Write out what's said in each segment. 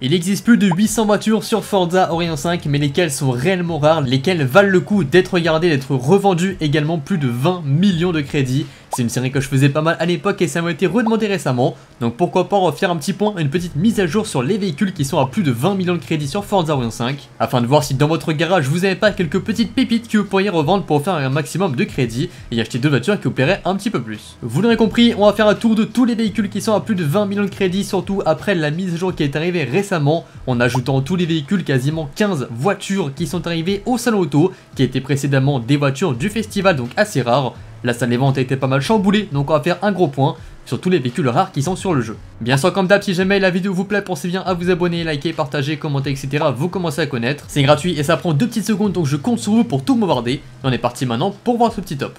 Il existe plus de 800 voitures sur Forza Horizon 5, mais lesquelles sont réellement rares, lesquelles valent le coup d'être regardées, d'être revendues, également plus de 20 millions de crédits. C'est une série que je faisais pas mal à l'époque et ça m'a été redemandé récemment, donc pourquoi pas en faire un petit point, une petite mise à jour sur les véhicules qui sont à plus de 20 millions de crédits sur Forza Horizon 5, afin de voir si dans votre garage vous avez pas quelques petites pépites que vous pourriez revendre pour faire un maximum de crédits et acheter deux voitures qui vous plairaient un petit peu plus. Vous l'aurez compris, on va faire un tour de tous les véhicules qui sont à plus de 20 millions de crédits, surtout après la mise à jour qui est arrivée récemment en ajoutant tous les véhicules, quasiment 15 voitures qui sont arrivées au salon auto, qui étaient précédemment des voitures du festival, donc assez rares. La salle des ventes a été pas mal chamboulée, donc on va faire un gros point sur tous les véhicules rares qui sont sur le jeu. Bien sûr comme d'hab si jamais la vidéo vous plaît pensez bien à vous abonner, liker, partager, commenter etc vous commencez à connaître. C'est gratuit et ça prend deux petites secondes donc je compte sur vous pour tout bombarder. On est parti maintenant pour voir ce petit top.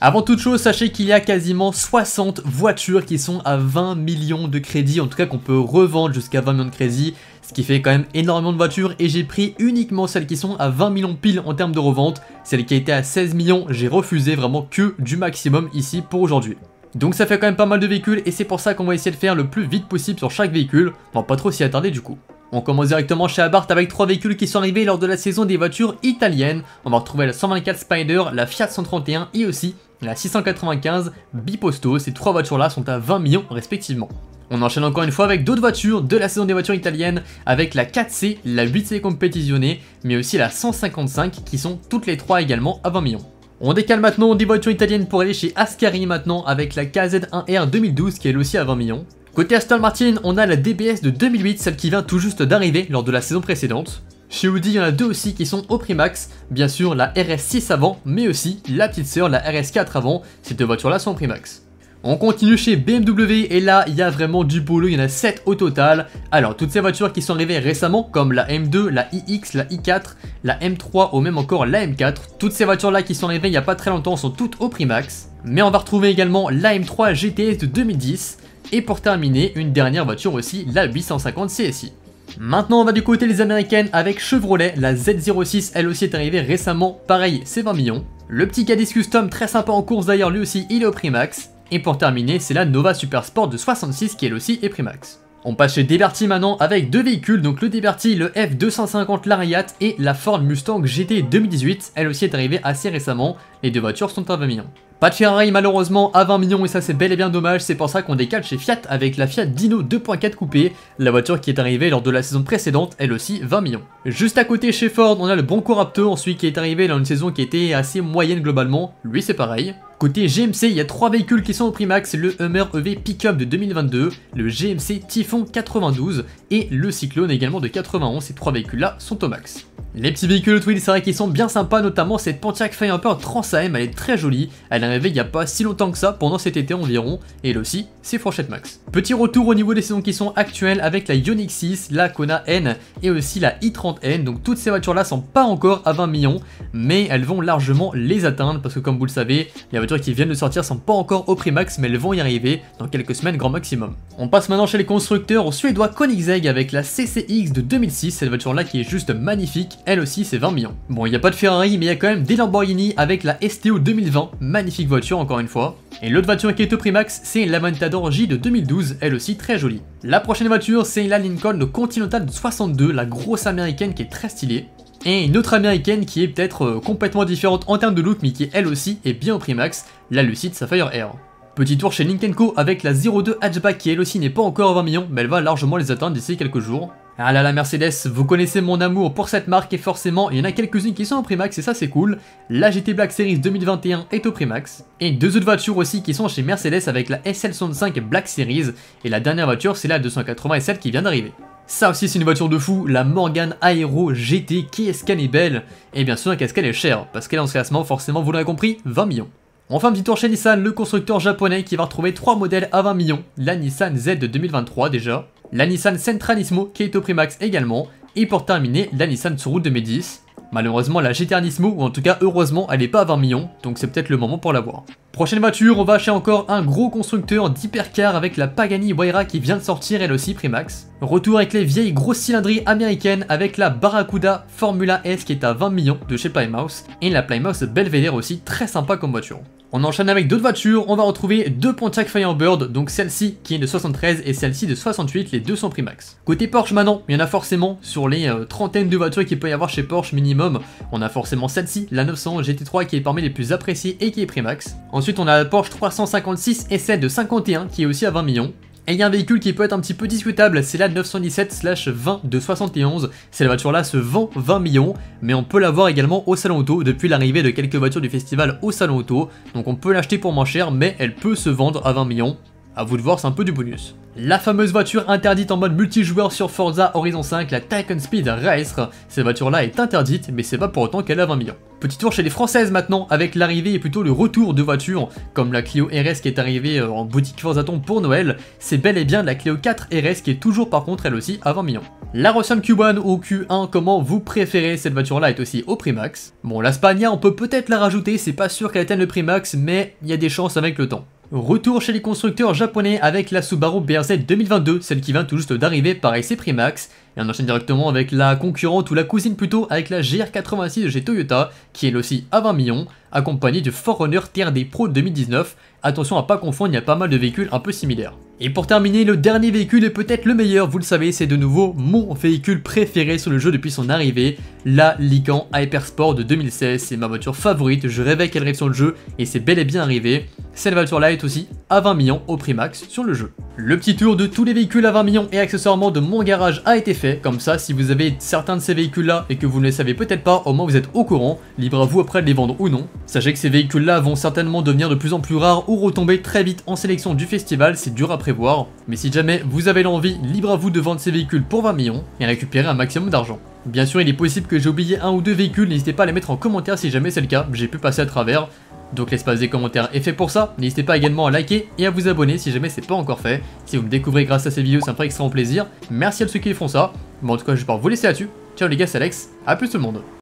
Avant toute chose, sachez qu'il y a quasiment 60 voitures qui sont à 20 millions de crédits, en tout cas qu'on peut revendre jusqu'à 20 millions de crédits, ce qui fait quand même énormément de voitures et j'ai pris uniquement celles qui sont à 20 millions pile en termes de revente, celles qui étaient à 16 millions, j'ai refusé vraiment que du maximum ici pour aujourd'hui. Donc ça fait quand même pas mal de véhicules et c'est pour ça qu'on va essayer de faire le plus vite possible sur chaque véhicule, on va pas trop s'y attarder du coup. On commence directement chez Abarth avec trois véhicules qui sont arrivés lors de la saison des voitures italiennes. On va retrouver la 124 Spider, la Fiat 131 et aussi la 695 Biposto. Ces trois voitures-là sont à 20 millions respectivement. On enchaîne encore une fois avec d'autres voitures de la saison des voitures italiennes, avec la 4C, la 8C compétitionnée, mais aussi la 155 qui sont toutes les trois également à 20 millions. On décale maintenant des voitures italiennes pour aller chez Ascari maintenant avec la KZ1R 2012 qui est aussi à 20 millions. Côté Aston Martin, on a la DBS de 2008, celle qui vient tout juste d'arriver lors de la saison précédente. Chez Audi, il y en a deux aussi qui sont au prix max. Bien sûr, la RS6 avant, mais aussi la petite sœur, la RS4 avant. Ces deux voitures-là sont au prix max. On continue chez BMW et là il y a vraiment du boulot, il y en a 7 au total. Alors toutes ces voitures qui sont arrivées récemment comme la M2, la iX, la i4, la M3 ou même encore la M4, toutes ces voitures là qui sont arrivées il n'y a pas très longtemps sont toutes au prix max. Mais on va retrouver également la M3 GTS de 2010 et pour terminer une dernière voiture aussi, la 850 CSI. Maintenant on va du côté des américaines avec Chevrolet, la Z06 elle aussi est arrivée récemment, pareil c'est 20 millions. Le petit Cadiz Custom très sympa en course d'ailleurs lui aussi il est au prix max. Et pour terminer, c'est la Nova Super Sport de 66 qui elle aussi est Primax. On passe chez Liberty maintenant avec deux véhicules, donc le Liberty, le F250 Lariat et la Ford Mustang GT 2018, elle aussi est arrivée assez récemment, les deux voitures sont à 20 millions. Pas malheureusement à 20 millions et ça c'est bel et bien dommage, c'est pour ça qu'on décale chez Fiat avec la Fiat Dino 2.4 coupé, la voiture qui est arrivée lors de la saison précédente, elle aussi 20 millions. Juste à côté chez Ford, on a le Bronco Raptor, ensuite qui est arrivé dans une saison qui était assez moyenne globalement, lui c'est pareil. Côté GMC, il y a trois véhicules qui sont au prix max, le Hummer EV Pickup de 2022, le GMC Typhon 92 et le Cyclone également de 91, ces trois véhicules là sont au max. Les petits véhicules Hot c'est vrai qu'ils sont bien sympas, notamment cette Pontiac Firebird Trans AM, elle est très jolie. Elle est arrivée il n'y a pas si longtemps que ça, pendant cet été environ, et elle aussi, c'est fourchette max. Petit retour au niveau des saisons qui sont actuelles avec la Ioniq 6, la Kona N et aussi la i30N, donc toutes ces voitures-là sont pas encore à 20 millions, mais elles vont largement les atteindre, parce que comme vous le savez, les voitures qui viennent de sortir sont pas encore au prix max, mais elles vont y arriver dans quelques semaines grand maximum. On passe maintenant chez les constructeurs au suédois Koenigsegg avec la CCX de 2006, cette voiture-là qui est juste magnifique, elle aussi c'est 20 millions. Bon, il n'y a pas de Ferrari, mais il y a quand même des Lamborghini avec la STO 2020, magnifique voiture encore une fois. Et l'autre voiture qui est au prix max, c'est la Montador J de 2012, elle aussi très jolie. La prochaine voiture, c'est la Lincoln Continental de 62, la grosse américaine qui est très stylée. Et une autre américaine qui est peut-être euh, complètement différente en termes de look, mais qui elle aussi est bien au prix max, la Lucid Sapphire Air. Petit tour chez Co avec la 02 Hatchback qui elle aussi n'est pas encore à 20 millions, mais elle va largement les atteindre d'ici quelques jours. Ah là la Mercedes, vous connaissez mon amour pour cette marque et forcément il y en a quelques-unes qui sont au prix max et ça c'est cool. La GT Black Series 2021 est au prix max. Et deux autres voitures aussi qui sont chez Mercedes avec la SL65 Black Series et la dernière voiture c'est la 287 qui vient d'arriver. Ça aussi c'est une voiture de fou, la Morgan Aero GT, qu'est-ce qu'elle est belle Et bien sûr qu'est-ce qu'elle est chère, parce qu'elle est en ce classement forcément vous l'aurez compris, 20 millions. Enfin, petit tour chez Nissan, le constructeur japonais qui va retrouver trois modèles à 20 millions. La Nissan Z de 2023 déjà, la Nissan Centralismo qui est au prix max également, et pour terminer, la Nissan Tsuru 2010. Malheureusement, la GTR Nismo, ou en tout cas heureusement, elle n'est pas à 20 millions, donc c'est peut-être le moment pour l'avoir. Prochaine voiture, on va acheter encore un gros constructeur d'hypercar avec la Pagani Huayra qui vient de sortir elle aussi prix max. Retour avec les vieilles grosses cylindries américaines avec la Barracuda Formula S qui est à 20 millions de chez Plymouth et la Plymouth Belvedere aussi très sympa comme voiture. On enchaîne avec d'autres voitures, on va retrouver deux Pontiac Firebird, donc celle-ci qui est de 73 et celle-ci de 68, les deux sont Primax. Côté Porsche maintenant, il y en a forcément sur les euh, trentaines de voitures qu'il peut y avoir chez Porsche minimum, on a forcément celle-ci, la 900 GT3 qui est parmi les plus appréciées et qui est Primax. On a la Porsche 356 et celle de 51 qui est aussi à 20 millions. Et il y a un véhicule qui peut être un petit peu discutable, c'est la 917-20 de 71. Cette voiture-là se vend 20 millions, mais on peut l'avoir également au salon auto depuis l'arrivée de quelques voitures du festival au salon auto. Donc on peut l'acheter pour moins cher, mais elle peut se vendre à 20 millions. A vous de voir, c'est un peu du bonus. La fameuse voiture interdite en mode multijoueur sur Forza Horizon 5, la Titan Speed Racer. Cette voiture-là est interdite, mais c'est pas pour autant qu'elle a 20 millions. Petit tour chez les françaises maintenant, avec l'arrivée et plutôt le retour de voitures, comme la Clio RS qui est arrivée euh, en boutique Forzaton pour Noël, c'est bel et bien la Clio 4 RS qui est toujours par contre elle aussi à 20 millions. La Rossum Q1 ou Q1, comment vous préférez, cette voiture-là est aussi au prix max. Bon, la Spagna, on peut peut-être la rajouter, c'est pas sûr qu'elle atteigne le prix max, mais il y a des chances avec le temps. Retour chez les constructeurs japonais avec la Subaru BRZ 2022, celle qui vient tout juste d'arriver, pareil c'est Primax. Et on enchaîne directement avec la concurrente ou la cousine plutôt avec la GR86 de chez Toyota, qui est aussi à 20 millions, accompagnée du Forerunner TRD Pro 2019. Attention à pas confondre, il y a pas mal de véhicules un peu similaires. Et pour terminer, le dernier véhicule est peut-être le meilleur, vous le savez, c'est de nouveau mon véhicule préféré sur le jeu depuis son arrivée, la Lycan Hypersport de 2016. C'est ma voiture favorite, je rêvais qu'elle arrive sur le jeu et c'est bel et bien arrivé. Cette voiture-là est aussi à 20 millions au prix max sur le jeu. Le petit tour de tous les véhicules à 20 millions et accessoirement de mon garage a été fait. Comme ça, si vous avez certains de ces véhicules-là et que vous ne les savez peut-être pas, au moins vous êtes au courant. Libre à vous après de les vendre ou non. Sachez que ces véhicules-là vont certainement devenir de plus en plus rares ou retomber très vite en sélection du festival, c'est dur à prévoir. Mais si jamais vous avez l'envie, libre à vous de vendre ces véhicules pour 20 millions et récupérer un maximum d'argent. Bien sûr, il est possible que j'ai oublié un ou deux véhicules, n'hésitez pas à les mettre en commentaire si jamais c'est le cas, j'ai pu passer à travers. Donc l'espace des commentaires est fait pour ça, n'hésitez pas également à liker et à vous abonner si jamais c'est pas encore fait. Si vous me découvrez grâce à ces vidéos, ça me ferait extrêmement plaisir. Merci à ceux qui font ça. Bon en tout cas je vais pas vous laisser là-dessus. Ciao les gars, c'est Alex, à plus tout le monde.